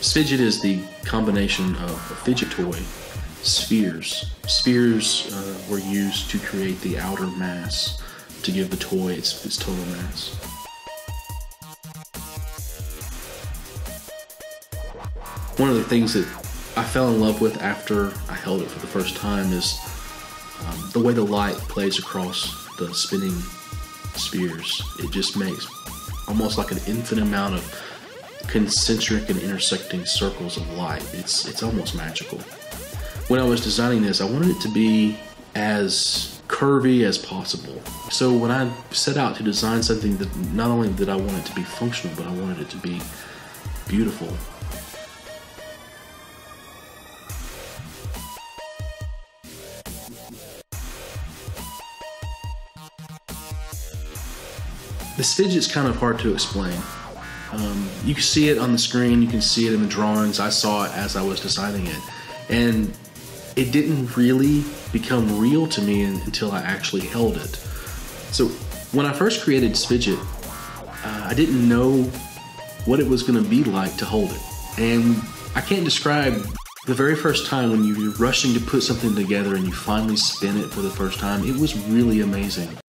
Sphidget is the combination of a fidget toy, spheres. Spheres uh, were used to create the outer mass to give the toy its, its total mass. One of the things that I fell in love with after I held it for the first time is um, the way the light plays across the spinning spheres. It just makes almost like an infinite amount of concentric and intersecting circles of light. It's it's almost magical. When I was designing this, I wanted it to be as curvy as possible. So when I set out to design something that not only did I want it to be functional, but I wanted it to be beautiful. This fidget's kind of hard to explain. Um, you can see it on the screen, you can see it in the drawings. I saw it as I was designing it. And it didn't really become real to me until I actually held it. So when I first created Sphidget, uh, I didn't know what it was going to be like to hold it. And I can't describe the very first time when you're rushing to put something together and you finally spin it for the first time, it was really amazing.